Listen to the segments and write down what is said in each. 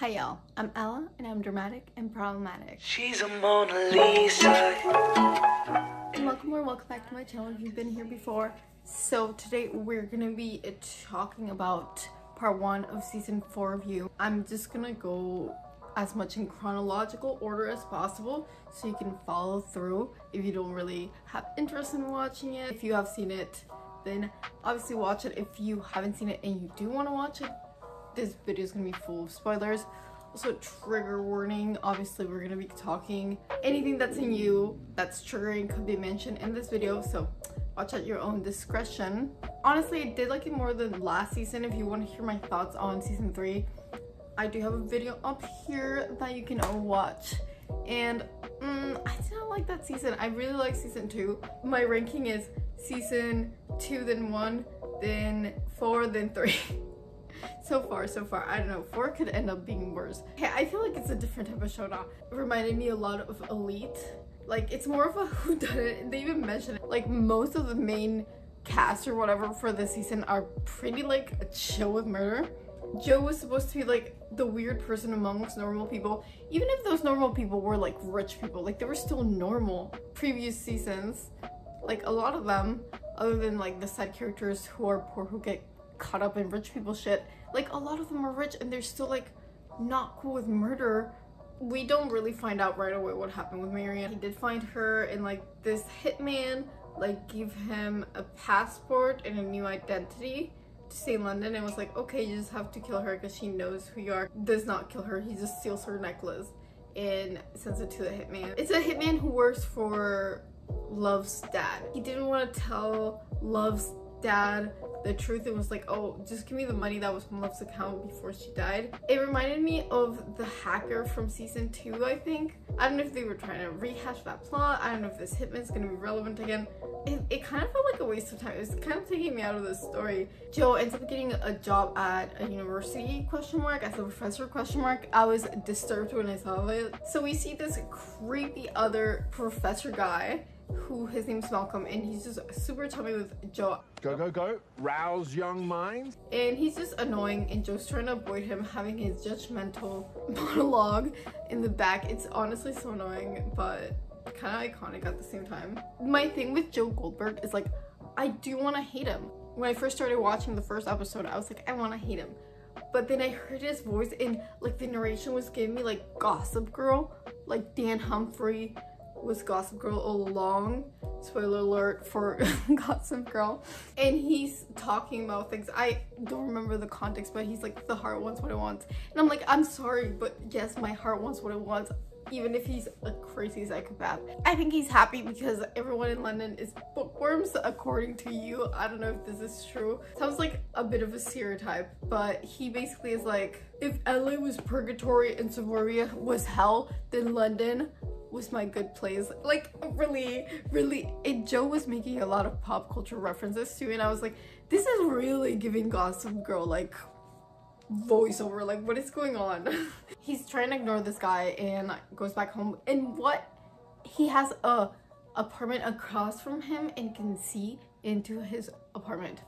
Hi y'all, I'm Ella and I'm dramatic and problematic. She's a Mona Lisa. And welcome or welcome back to my channel if you've been here before. So today we're gonna be talking about part one of season four of You. I'm just gonna go as much in chronological order as possible so you can follow through if you don't really have interest in watching it. If you have seen it, then obviously watch it. If you haven't seen it and you do want to watch it, this video is gonna be full of spoilers. Also trigger warning obviously we're gonna be talking. Anything that's in you that's triggering could be mentioned in this video so watch at your own discretion. Honestly i did like it more than last season if you want to hear my thoughts on season three. I do have a video up here that you can watch. And mm, i didn't like that season. I really like season two. My ranking is season two then one then four then three so far so far i don't know four could end up being worse. I feel like it's a different type of show it reminded me a lot of elite. Like it's more of a who done it. They even mentioned it. Like most of the main cast or whatever for this season are pretty like chill with murder. Joe was supposed to be like the weird person amongst normal people even if those normal people were like rich people. Like they were still normal previous seasons. Like a lot of them other than like the side characters who are poor who get caught up in rich people shit. Like a lot of them are rich and they're still like not cool with murder. We don't really find out right away what happened with Marienne. He did find her and like this hitman like gave him a passport and a new identity to stay in London and was like, okay, you just have to kill her because she knows who you are. Does not kill her. He just steals her necklace and sends it to the hitman. It's a hitman who works for Love's dad. He didn't want to tell Love's dad the truth and was like, oh, just give me the money that was from Love's account before she died. It reminded me of the hacker from season two, I think. I don't know if they were trying to rehash that plot. I don't know if this hitman's gonna be relevant again. It, it kind of felt like a waste of time. It was kind of taking me out of the story. Joe ends up getting a job at a university question mark as a professor question mark. I was disturbed when I saw it. So we see this creepy other professor guy who his name's Malcolm and he's just super chummy with Joe. Go, go, go. Rouse young minds. And he's just annoying and Joe's trying to avoid him having his judgmental monologue in the back. It's honestly so annoying, but kind of iconic at the same time. My thing with Joe Goldberg is like, I do want to hate him. When I first started watching the first episode, I was like, I want to hate him. But then I heard his voice and like the narration was giving me like Gossip Girl, like Dan Humphrey, was Gossip Girl all along. Spoiler alert for Gossip Girl. And he's talking about things. I don't remember the context, but he's like, the heart wants what it wants. And I'm like, I'm sorry, but yes, my heart wants what it wants even if he's a crazy psychopath. I think he's happy because everyone in London is bookworms according to you. I don't know if this is true. Sounds like a bit of a stereotype, but he basically is like, if LA was purgatory and suburbia was hell, then London was my good place. Like really, really, and Joe was making a lot of pop culture references too, and I was like, this is really giving Gossip Girl like voiceover. Like, what is going on? He's trying to ignore this guy and goes back home. And what? He has a apartment across from him and can see into his apartment.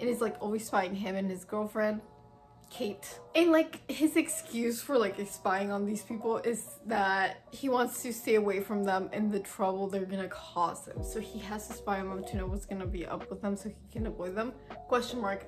And is like always spying him and his girlfriend Kate. And like his excuse for like spying on these people is that he wants to stay away from them and the trouble they're gonna cause him. So he has to spy on them to know what's gonna be up with them so he can avoid them. Question mark,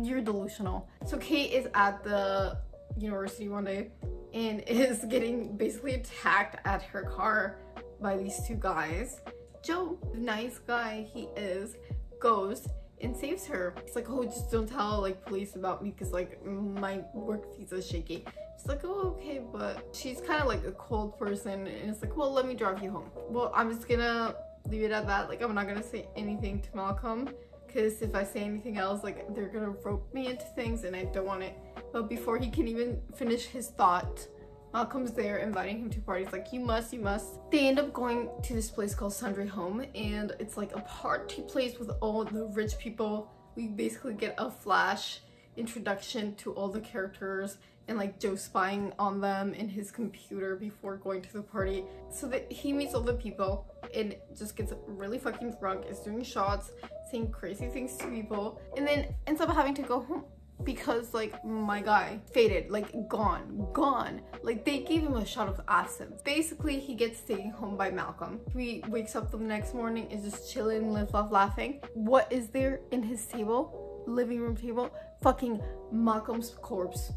you're delusional. So Kate is at the university one day and is getting basically attacked at her car by these two guys. Joe, nice guy he is, goes and saves her. It's like, oh, just don't tell like police about me because like my work visa is shaky. She's like, oh, okay, but she's kind of like a cold person and it's like, well, let me drive you home. Well, I'm just gonna leave it at that. Like, I'm not gonna say anything to Malcolm because if I say anything else, like they're gonna rope me into things and I don't want it. But before he can even finish his thought, Malcolm's there inviting him to parties like you must you must. They end up going to this place called Sundry Home and it's like a party place with all the rich people. We basically get a flash introduction to all the characters and like Joe spying on them in his computer before going to the party so that he meets all the people and just gets really fucking drunk is doing shots saying crazy things to people and then ends up having to go home because like my guy faded like gone gone. Like they gave him a shot of acid. Basically he gets taken home by malcolm. He wakes up the next morning is just chilling live love laughing. What is there in his table living room table? Fucking malcolm's corpse.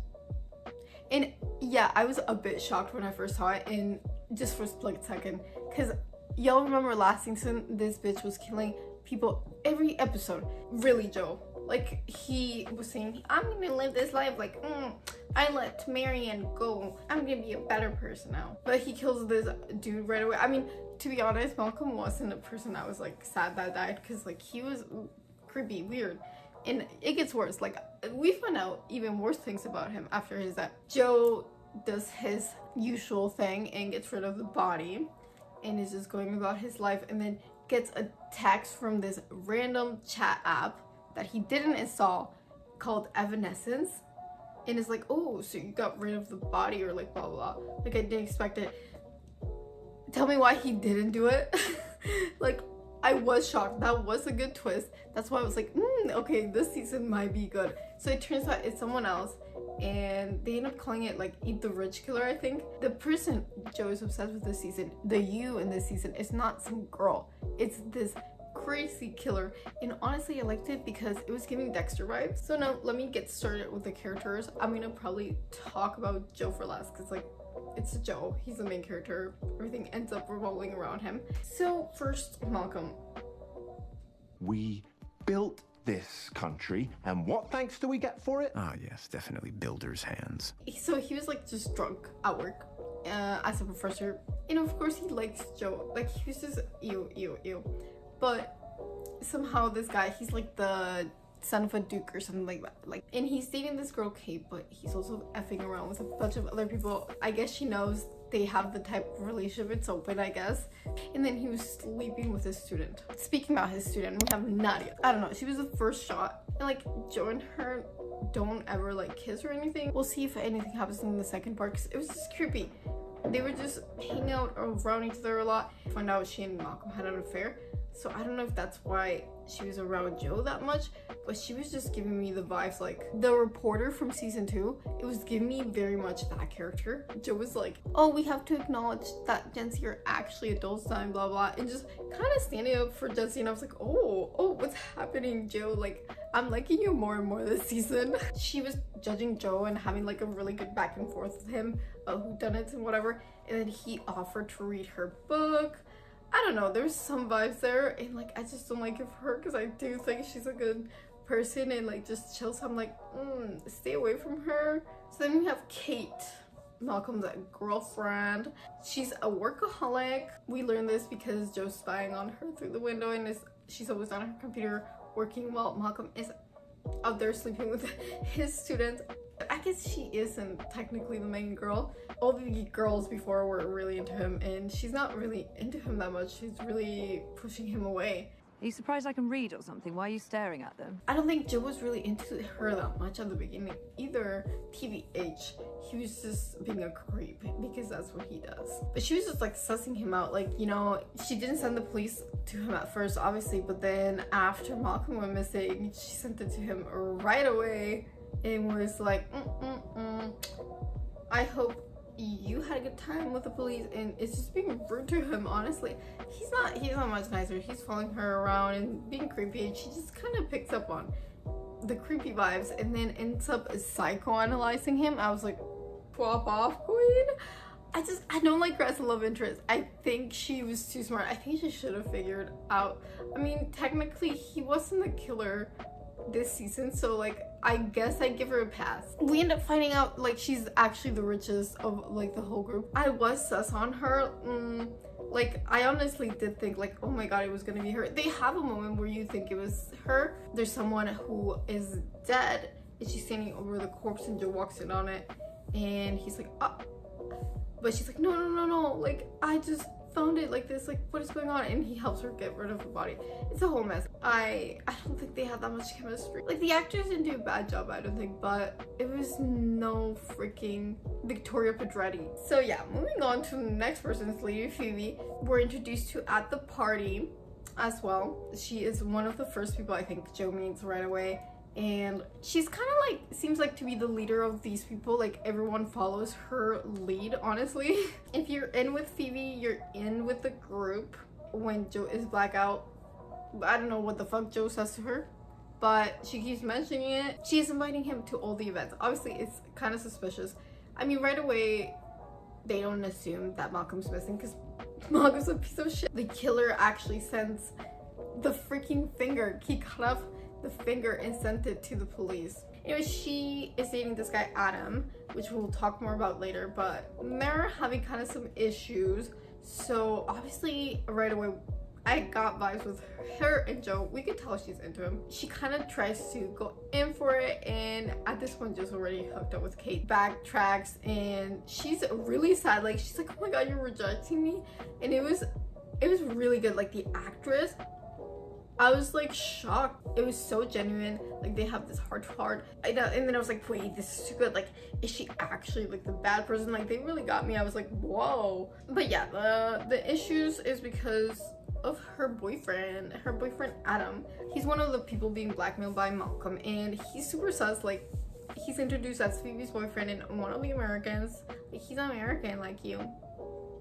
And yeah i was a bit shocked when i first saw it and just for a split second because y'all remember last season this bitch was killing people every episode. Really joe like he was saying i'm gonna live this life like mm, i let marienne go. I'm gonna be a better person now. But he kills this dude right away. I mean to be honest malcolm wasn't a person i was like sad that died because like he was creepy weird. And it gets worse. Like we find out even worse things about him after his death. Joe does his usual thing and gets rid of the body and is just going about his life and then gets a text from this random chat app that he didn't install called Evanescence and is like, oh, so you got rid of the body or like blah blah blah. Like I didn't expect it. Tell me why he didn't do it. like I was shocked. That was a good twist. That's why I was like, mm, okay, this season might be good. So it turns out it's someone else and they end up calling it like Eat the Rich Killer, I think. The person Joe is obsessed with this season, the you in this season, is not some girl. It's this crazy killer and honestly I liked it because it was giving Dexter vibes. So now let me get started with the characters. I'm gonna probably talk about Joe for last because like it's Joe, he's the main character. Everything ends up revolving around him. So first Malcolm. We built this country, and what thanks do we get for it? Ah, yes, definitely builder's hands. So he was like just drunk at work uh, as a professor, and of course he likes Joe. Like he was just ew, ew, ew. But somehow this guy, he's like the son of a duke or something like that. Like, and he's dating this girl Kate, but he's also effing around with a bunch of other people. I guess she knows they have the type of relationship it's open i guess. And then he was sleeping with his student. Speaking about his student we have nadia. I don't know she was the first shot. And like joe and her don't ever like kiss or anything. We'll see if anything happens in the second part because it was just creepy. They were just hanging out around each other a lot. Find out she and malcolm had an affair so I don't know if that's why she was around Joe that much, but she was just giving me the vibes like the reporter from season two. It was giving me very much that character. Joe was like, oh, we have to acknowledge that Gen Z are actually adults now, blah blah, and just kind of standing up for Gen Z. And I was like, oh, oh, what's happening, Joe? Like, I'm liking you more and more this season. she was judging Joe and having like a really good back and forth with him about who done it and whatever. And then he offered to read her book I don't know, there's some vibes there and like I just don't like it for her because I do think she's a good person and like just chill so I'm like mm, stay away from her. So then we have Kate. Malcolm's girlfriend. She's a workaholic. We learned this because Joe's spying on her through the window and is she's always on her computer working while Malcolm is out there sleeping with his students. I guess she isn't technically the main girl. All the girls before were really into him and she's not really into him that much. She's really pushing him away. Are you surprised I can read or something? Why are you staring at them? I don't think Joe was really into her that much at the beginning either. TBH, he was just being a creep because that's what he does. But she was just like sussing him out. Like, you know, she didn't send the police to him at first, obviously, but then after Malcolm went missing, she sent it to him right away and was like, mm, mm, mm. I hope you had a good time with the police and it's just being rude to him honestly. He's not he's not much nicer. He's following her around and being creepy and she just kind of picks up on the creepy vibes and then ends up psychoanalyzing him. I was like pop off queen. I just i don't like her as a love interest. I think she was too smart. I think she should have figured out i mean technically he wasn't the killer this season so like i guess i give her a pass. We end up finding out like she's actually the richest of like the whole group. I was sus on her mm, like i honestly did think like oh my god it was gonna be her. They have a moment where you think it was her. There's someone who is dead and she's standing over the corpse and joe walks in on it. And he's like oh but she's like no no no no like i just found it like this like what is going on and he helps her get rid of the body. It's a whole mess. I i don't think they had that much chemistry. Like the actors didn't do a bad job i don't think but it was no freaking victoria pedretti. So yeah moving on to the next person is lady phoebe. We're introduced to at the party as well. She is one of the first people i think joe meets right away and she's kind of like seems like to be the leader of these people like everyone follows her lead honestly. If you're in with phoebe you're in with the group. When joe is blackout i don't know what the fuck joe says to her but she keeps mentioning it. She's inviting him to all the events. Obviously it's kind of suspicious. I mean right away they don't assume that malcolm's missing because malcolm's a piece of shit. The killer actually sends the freaking finger he cut off the finger and sent it to the police. Anyway, she is dating this guy Adam, which we'll talk more about later, but they're having kind of some issues. So obviously right away I got vibes with her and Joe. We could tell she's into him. She kind of tries to go in for it and at this point Joe's already hooked up with Kate. Backtracks and she's really sad. Like she's like, oh my god, you're rejecting me. And it was it was really good. Like the actress I was like shocked. It was so genuine. Like they have this heart to heart. And then I was like, wait, this is too good. Like, is she actually like the bad person? Like they really got me. I was like, whoa. But yeah, the the issues is because of her boyfriend. Her boyfriend Adam. He's one of the people being blackmailed by Malcolm, and he's super sus. Like he's introduced as Phoebe's boyfriend and one of the Americans. Like he's American like you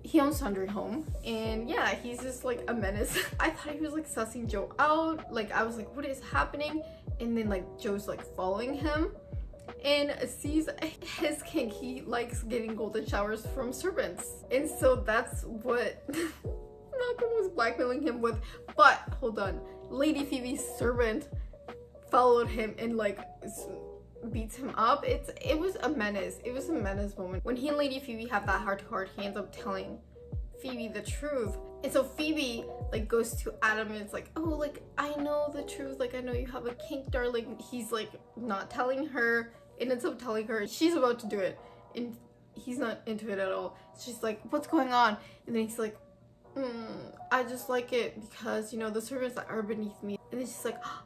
he owns Sundry Home and yeah he's just like a menace. I thought he was like sussing Joe out. Like I was like what is happening? And then like Joe's like following him and sees his kink. He likes getting golden showers from servants. And so that's what Malcolm was blackmailing him with. But hold on. Lady Phoebe's servant followed him and like beats him up. It's it was a menace. It was a menace moment. When he and Lady Phoebe have that heart to heart, he ends up telling Phoebe the truth. And so Phoebe like goes to Adam and it's like, oh like I know the truth, like I know you have a kink, darling. He's like not telling her and ends up telling her she's about to do it. And he's not into it at all. She's like, what's going on? And then he's like, mm, I just like it because you know the servants that are beneath me. And then she's like, oh,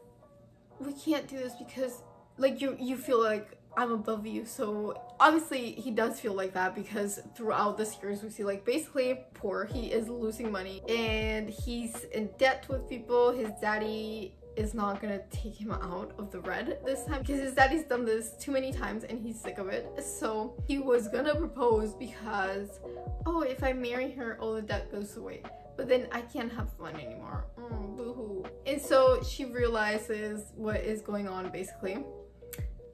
we can't do this because like you you feel like I'm above you. So obviously he does feel like that because throughout the series we see like basically poor. He is losing money and he's in debt with people. His daddy is not gonna take him out of the red this time because his daddy's done this too many times and he's sick of it. So he was gonna propose because, oh, if I marry her, all the debt goes away. But then I can't have fun anymore. Mm, boo-hoo. And so she realizes what is going on basically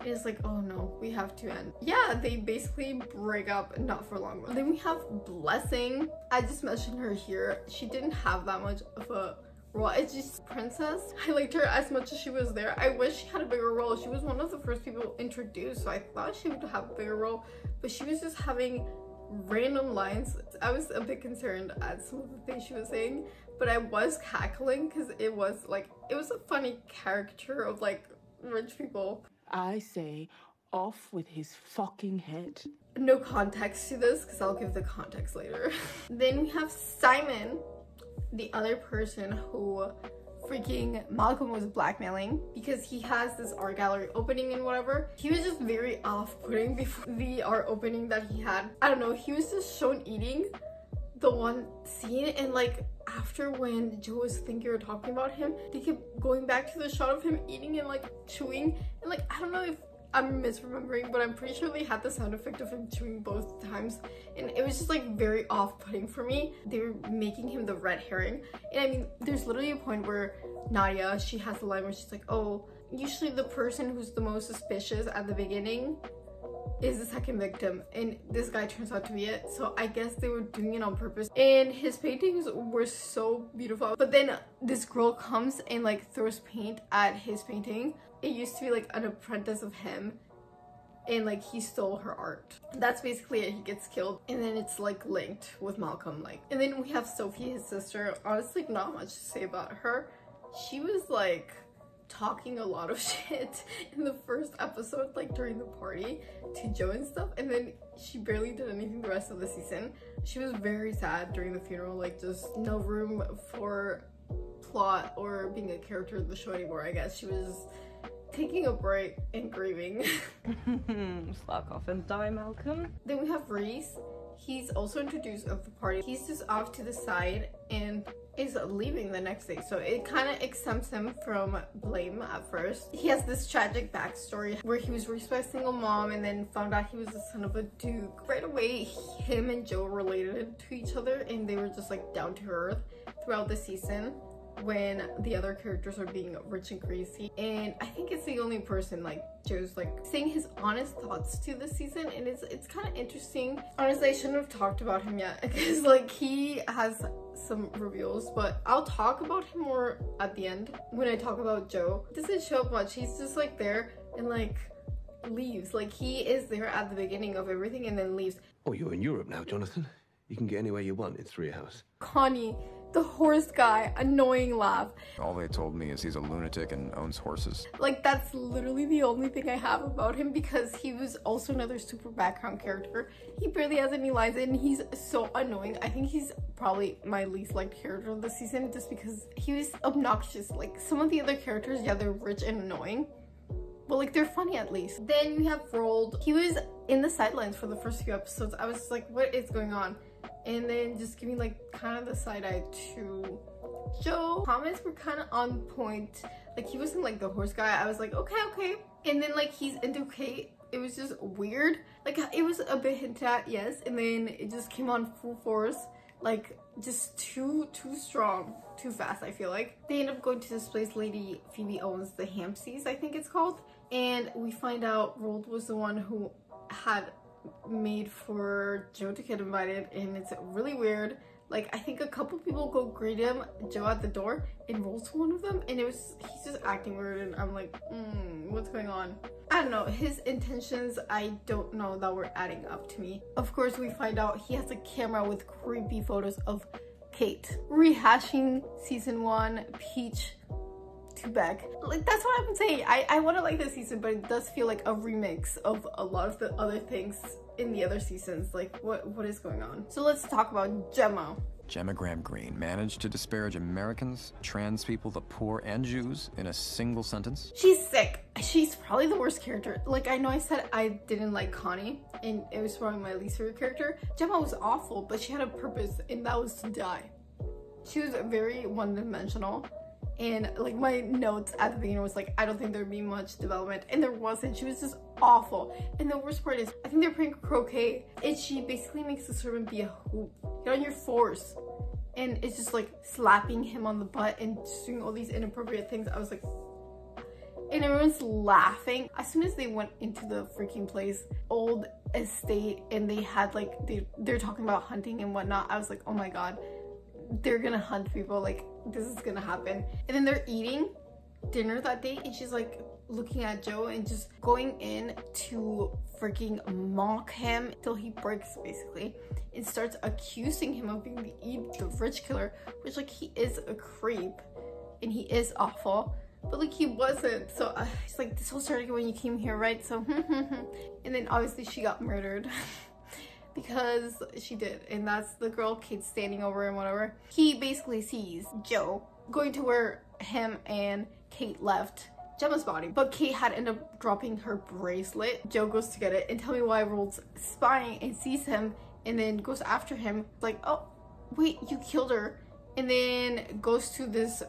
is like, oh no, we have to end. Yeah, they basically break up not for long. Then we have Blessing. I just mentioned her here. She didn't have that much of a role. It's just Princess. I liked her as much as she was there. I wish she had a bigger role. She was one of the first people introduced, so I thought she would have a bigger role, but she was just having random lines. I was a bit concerned at some of the things she was saying, but I was cackling because it was like, it was a funny caricature of like rich people. I say off with his fucking head. No context to this because I'll give the context later. then we have Simon, the other person who freaking Malcolm was blackmailing because he has this art gallery opening and whatever. He was just very off-putting before the art opening that he had. I don't know, he was just shown eating the one scene and like after when Joe was thinking or talking about him, they kept going back to the shot of him eating and like chewing and like I don't know if I'm misremembering, but I'm pretty sure they had the sound effect of him chewing both times. And it was just like very off-putting for me. They were making him the red herring. And I mean, there's literally a point where Nadia, she has the line where she's like, oh, usually the person who's the most suspicious at the beginning is the second victim and this guy turns out to be it. So i guess they were doing it on purpose. And his paintings were so beautiful. But then this girl comes and like throws paint at his painting. It used to be like an apprentice of him. And like he stole her art. That's basically it. He gets killed. And then it's like linked with malcolm like. And then we have sophie his sister. Honestly not much to say about her. She was like talking a lot of shit in the first episode like during the party to Joe and stuff and then she barely did anything the rest of the season. She was very sad during the funeral like just no room for plot or being a character in the show anymore I guess. She was taking a break and grieving. Fuck off and die Malcolm. Then we have Rhys. He's also introduced at the party. He's just off to the side and is leaving the next day. So it kind of exempts him from blame at first. He has this tragic backstory where he was raised by a single mom and then found out he was the son of a duke. Right away, him and Joe related to each other and they were just like down to earth throughout the season when the other characters are being rich and crazy and i think it's the only person like joe's like saying his honest thoughts to the season and it's it's kind of interesting honestly i shouldn't have talked about him yet because like he has some reveals but i'll talk about him more at the end when i talk about joe. He doesn't show up much. He's just like there and like leaves. Like he is there at the beginning of everything and then leaves. Oh, you're in Europe now, Jonathan. You can get anywhere you want. In Three House. connie the horse guy annoying laugh All they told me is he's a lunatic and owns horses. Like that's literally the only thing I have about him because he was also another super background character. He barely has any lines and he's so annoying. I think he's probably my least liked character of the season just because he was obnoxious. Like some of the other characters, yeah, they're rich and annoying. But like they're funny at least. Then you have Roald. He was in the sidelines for the first few episodes. I was like, what is going on? And then just giving like kind of the side eye to Joe. Comments were kind of on point. Like he wasn't like the horse guy. I was like, okay, okay. And then like he's into Kate. It was just weird. Like it was a bit hinted at, yes. And then it just came on full force. Like just too, too strong, too fast, I feel like. They end up going to this place Lady Phoebe owns, the Hampseys, I think it's called. And we find out Roald was the one who had made for Joe to get invited and it's really weird. Like I think a couple people go greet him, Joe at the door, and rolls to one of them, and it was he's just acting weird, and I'm like, mm, what's going on? I don't know. His intentions, I don't know that were adding up to me. Of course, we find out he has a camera with creepy photos of Kate rehashing season one, Peach to Beck. Like that's what I've been saying. I, I want to like this season, but it does feel like a remix of a lot of the other things in the other seasons. Like what what is going on? So let's talk about Gemma. Gemma Graham Greene managed to disparage Americans, trans people, the poor, and Jews in a single sentence. She's sick. She's probably the worst character. Like I know I said I didn't like Connie, and it was probably my least favorite character. Gemma was awful, but she had a purpose, and that was to die. She was very one-dimensional and like my notes at the beginning was like i don't think there'd be much development. And there wasn't. She was just awful. And the worst part is i think they're playing croquet and she basically makes the servant be a hoop. Get on your force. And it's just like slapping him on the butt and doing all these inappropriate things. I was like and everyone's laughing. As soon as they went into the freaking place old estate and they had like they they're talking about hunting and whatnot i was like oh my god. They're gonna hunt people like this is gonna happen. And then they're eating dinner that day and she's like looking at joe and just going in to freaking mock him till he breaks basically and starts accusing him of being the, e- the rich killer which like he is a creep and he is awful but like he wasn't. So uh, it's like this whole started when you came here right? So and then obviously she got murdered because she did and that's the girl Kate standing over and whatever. He basically sees Joe going to where him and Kate left Gemma's body but Kate had ended up dropping her bracelet. Joe goes to get it and tell me why Roald's spying and sees him and then goes after him like oh wait you killed her and then goes to this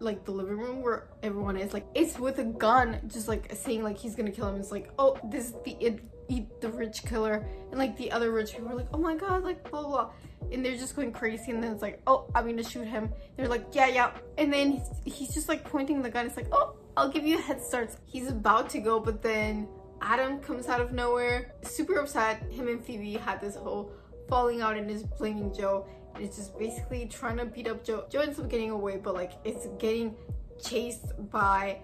like the living room where everyone is like it's with a gun just like saying like he's gonna kill him. It's like oh this is the eat the rich killer and like the other rich people are like oh my god like blah blah, and they're just going crazy and then it's like oh i'm gonna shoot him. They're like yeah yeah. And then he's, he's just like pointing the gun. It's like oh i'll give you a head start he's about to go but then adam comes out of nowhere. Super upset. Him and phoebe had this whole falling out and is blaming joe. And it's just basically trying to beat up joe. Joe ends up getting away but like it's getting chased by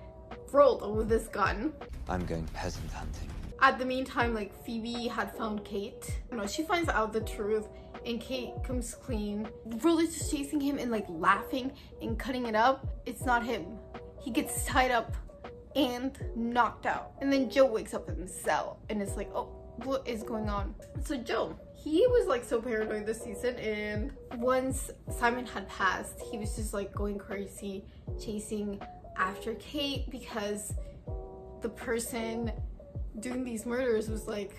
Roald with this gun. I'm going peasant hunting. At the meantime, like Phoebe had found Kate. You know, she finds out the truth and Kate comes clean. Really just chasing him and like laughing and cutting it up. It's not him. He gets tied up and knocked out. And then Joe wakes up in the cell and it's like, oh, what is going on? So Joe, he was like so paranoid this season and once Simon had passed, he was just like going crazy chasing after Kate because the person doing these murders was like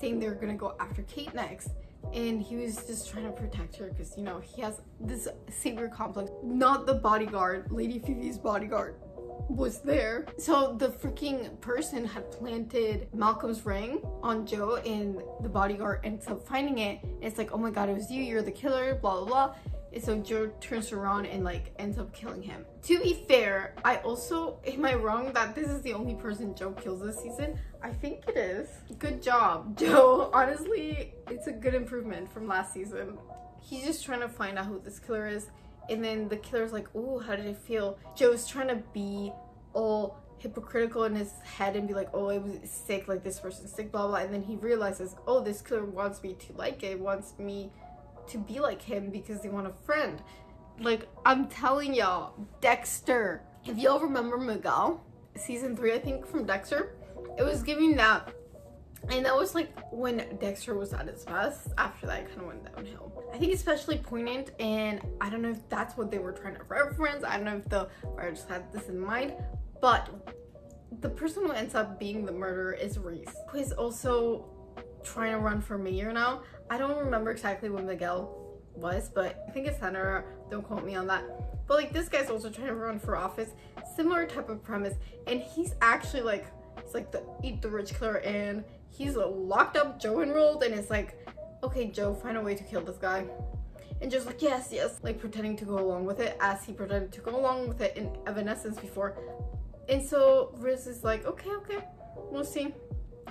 saying they were gonna go after Kate next. and he was just trying to protect her because you know he has this savior complex. Not the bodyguard lady phoebe's bodyguard was there. So the freaking person had planted malcolm's ring on joe and the bodyguard ends up finding it. It's like oh my god it was you. You're the killer blah blah blah and so Joe turns around and like ends up killing him. To be fair, I also am I wrong that this is the only person Joe kills this season? I think it is. Good job, Joe. Honestly, it's a good improvement from last season. He's just trying to find out who this killer is, and then the killer's like, "Ooh, how did it feel?" Joe's trying to be all hypocritical in his head and be like, "Oh, it was sick. Like this person's sick, blah blah." And then he realizes, "Oh, this killer wants me to like it. Wants me." To be like him because they want a friend. Like, I'm telling y'all, Dexter. If y'all remember Miguel, season three, I think, from Dexter, it was giving that. And that was like when Dexter was at his best. After that, it kind of went downhill. I think especially poignant, and I don't know if that's what they were trying to reference. I don't know if the writers had this in mind, but the person who ends up being the murderer is Rhys, who is also trying to run for mayor now. I don't remember exactly when Miguel was, but I think it's senator. Don't quote me on that. But like this guy's also trying to run for office. Similar type of premise, and he's actually like it's like the eat the rich killer, and he's locked up Joe enrolled, and it's like, okay, Joe, find a way to kill this guy. And just like yes, yes, like pretending to go along with it as he pretended to go along with it in Evanescence before. And so Rhys is like, okay, okay, we'll see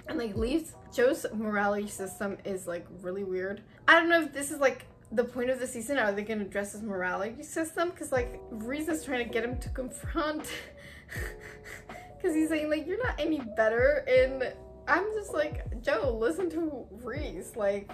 and like leaves. Joe's morality system is like really weird. I don't know if this is like the point of the season. Are they gonna address his morality system? Because like Rhys is trying to get him to confront. Because he's saying like you're not any better, and I'm just like Joe, listen to Rhys. Like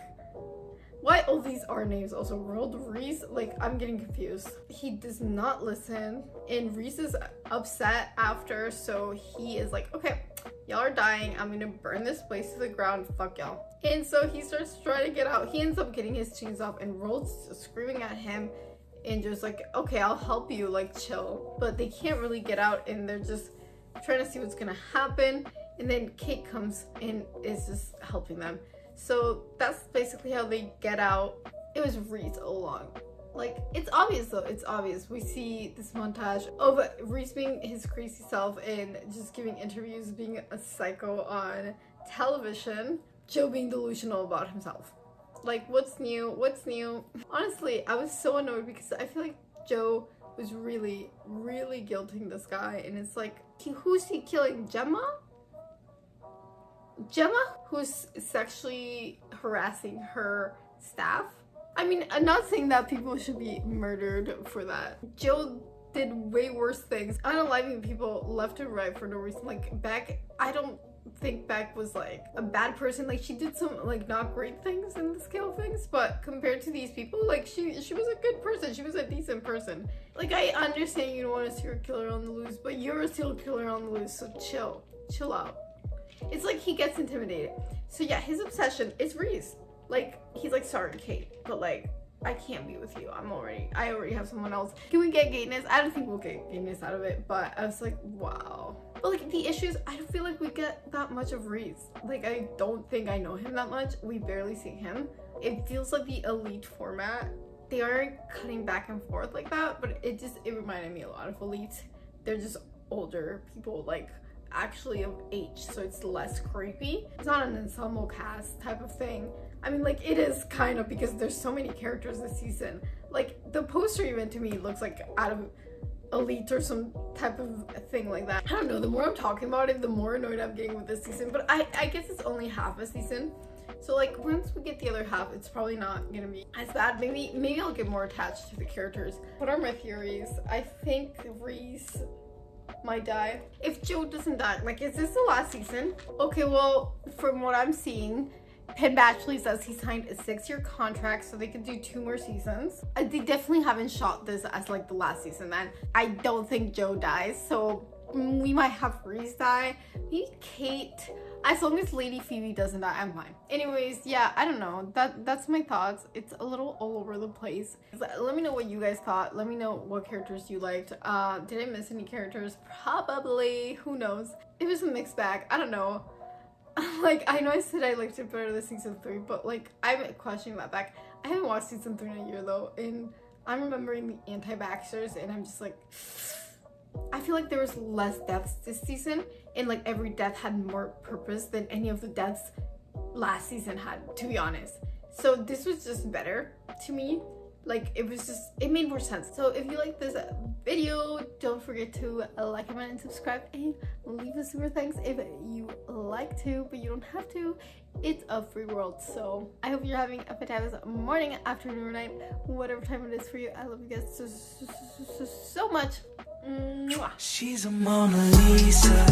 why all these are names also Roald Rhys? Like I'm getting confused. He does not listen, and Rhys is upset after, so he is like, okay, y'all are dying. I'm gonna burn this place to the ground. Fuck y'all. And so he starts trying to get out. He ends up getting his chains off, and Roald's screaming at him, and just like, okay, I'll help you. Like chill. But they can't really get out, and they're just trying to see what's gonna happen. And then Kate comes and is just helping them. So that's basically how they get out. It was all along. Like, it's obvious though, it's obvious. We see this montage of Rhys being his crazy self and just giving interviews, being a psycho on television. Joe being delusional about himself. Like, what's new? What's new? Honestly, I was so annoyed because I feel like Joe was really, really guilting this guy. And it's like, who's he killing? Gemma? Gemma, who's sexually harassing her staff. I mean, I'm not saying that people should be murdered for that. Joe did way worse things, unaliving people left and right for no reason. Like, Beck, I don't think Beck was like a bad person. Like, she did some like not great things in the scale of things, but compared to these people, like, she she was a good person. She was a decent person. Like, I understand you don't want to see a serial killer on the loose, but you're a serial killer on the loose, so chill. Chill out. It's like he gets intimidated. So yeah, his obsession is Rhys. Like he's like, sorry, Kate, but like I can't be with you. I'm already, I already have someone else. Can we get gayness? I don't think we'll get gayness out of it, but I was like, wow. But like the issues, I don't feel like we get that much of Rhys. Like I don't think I know him that much. We barely see him. It feels like the elite format. They aren't cutting back and forth like that, but it just, it reminded me a lot of elite. They're just older people like actually of age, so it's less creepy. It's not an ensemble cast type of thing. I mean, like, it is kind of because there's so many characters this season. Like, the poster even to me looks like out of Elite or some type of thing like that. I don't know, the more I'm talking about it, the more annoyed I'm getting with this season. But I, I guess it's only half a season. So like once we get the other half, it's probably not gonna be as bad. Maybe maybe I'll get more attached to the characters. What are my theories? I think Rhys might die. If Joe doesn't die, like, is this the last season? Okay, well, from what I'm seeing, Penn Badgley says he signed a six-year contract so they could do two more seasons. Uh, they definitely haven't shot this as like the last season then. I don't think Joe dies, so we might have Rhys die. Maybe Kate as long as Lady Phoebe doesn't die, I'm fine. Anyways, yeah, I don't know. That That's my thoughts. It's a little all over the place. Let me know what you guys thought. Let me know what characters you liked. Uh, did I miss any characters? Probably. Who knows? It was a mixed bag. I don't know. like I know I said I liked it better than season three, but like I'm questioning that back. I haven't watched season three in a year though, and I'm remembering the anti-vaxxers, and I'm just like, I feel like there was less deaths this season, and like every death had more purpose than any of the deaths last season had, to be honest. So this was just better to me. Like it was just, it made more sense. So if you like this video, don't forget to like, comment, and subscribe, and leave a super thanks if you like to, but you don't have to. It's a free world. So I hope you're having a fabulous morning, afternoon, night, whatever time it is for you. I love you guys so, so, so, so much. Mwah. She's a Mona Lisa.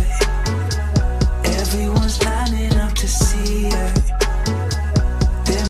Everyone's lining up to see her.